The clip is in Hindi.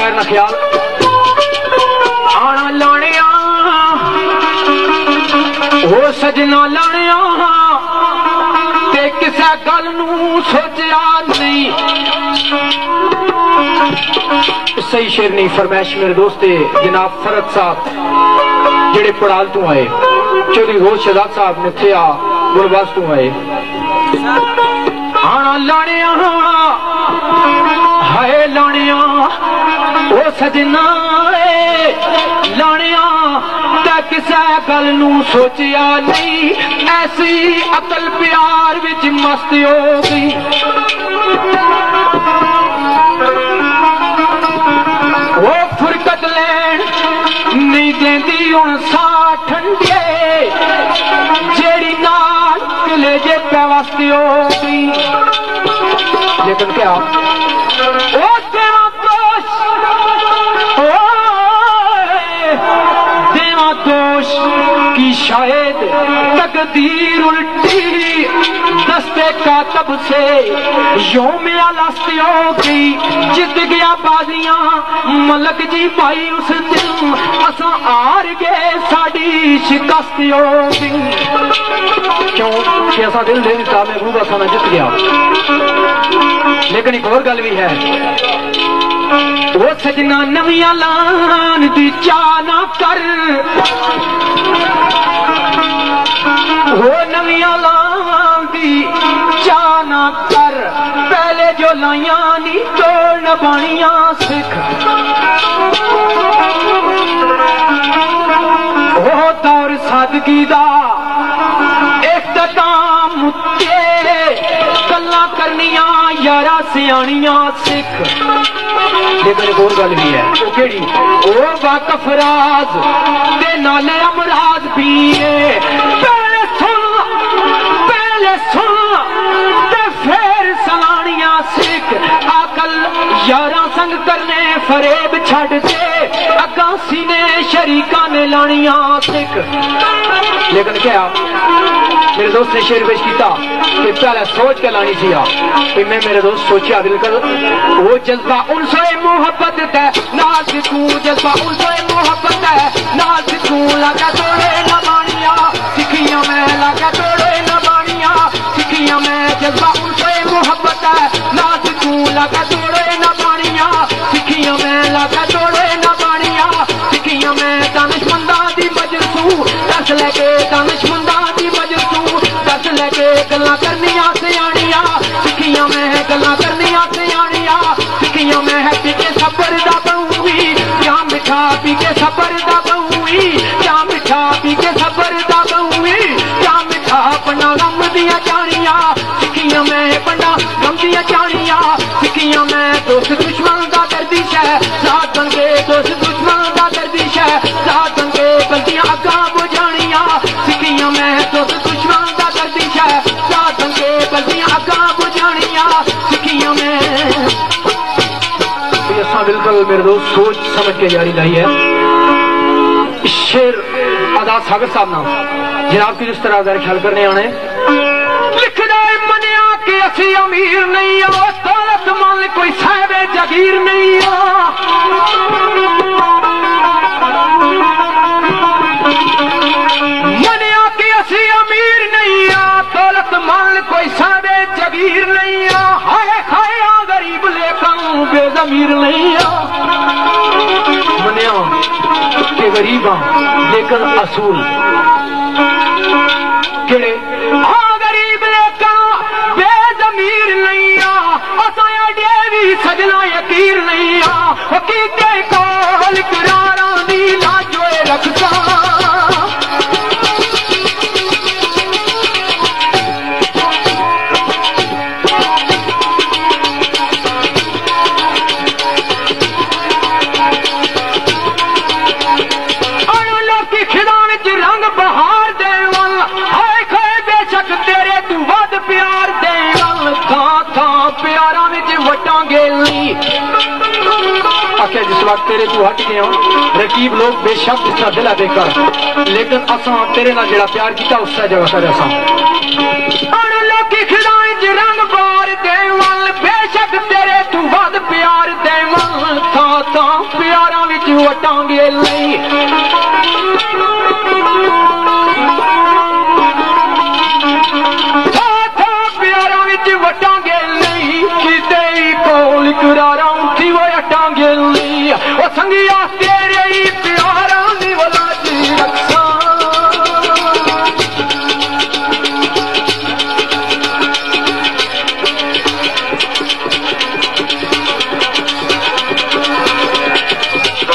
शायर ना ख्याल आना लाने हो सजना लाने ते गल नू सोचा नहीं सही शेर नहीं फरमैश मेरे दोस्त जनाब फरत साहब जेड़े पड़ाल तू आए चौधरी रोज शहजाद साहब ने आ गुरबाज तू आए आना लाने हाय लाने सजना लाने किसे गल सोचिया नहीं ऐसी अकल प्यार विच मस्त हो गई वो फुरकत लैन नहीं देंदी हूँ सा ठंडे जेड़ी नाल किले जे पै वास्ते हो गई लेकिन क्या की शायद तकदीर उल्टी। दस्ते का तब से योम आलास्ती हो गई जित गया बाजियाँ मलक जी भाई, उस दिन असा हार गए साड़ी शिकस्त हो गई क्यों? कि असा दिल दे दिता महबूब असा ना जित गया। लेकिन एक और गल भी है। वो सजना नविया लान दी चा ना कर तोड़ बाणिया सिख वो दौर सादगी दा इख्तताम तेरे गल्ला करनिया यारा सियानिया सिख लेकिन एक और गल भी है वो केड़ी ओ वाकफ राज ते नाले अमराज भी संग करने, फरेब अगा सीने, शरीका ने लानिया सिख। लेकिन क्या? मेरे दोस्त ने शेर पेश किया कि पहले सोच के लानी सी कि मैं मेरे दोस्त सोचा बिल्कुल वो जज्बा उनसे मोहब्बत है नाज तू जज्बा उनसे मोहब्बत है नाज तू लगा तोड़े न ਲੈ ਕੇ ਦਨਿਸ਼ਮੰਦਾਂ ਦੀ ਮਜਦੂ ਦੱਸ ਲੈ ਕੇ ਗੱਲਾਂ ਕਰਨੀਆਂ ਸਿਆਣੀਆਂ। बिल्कुल मेरे दोस्त, सोच समझ के लाई है। शेर आज़ाद सागर साहब नाम। जनाब की जिस तरह ख्याल करने आने। लिखना है मनिया कि असी अमीर नहीं हो दौलत मान कोई साहब जगीर नहीं हो मनिया कि असी अमीर नहीं आ दौलत मान कोई साहब जगीर नहीं आ बेजमीर नहीं मनिया के गरीब लेकिन असूल। इस वक्त तेरे तू हट गया रकीब लोग बेशक इसका दिल देकर, लेकिन असा तेरे ना जरा प्यार किया उसका जगह कर असा। प्यारा बिच वटांगे नहीं प्यारा बिच वटांगे नहीं किते कोल करार संगी रा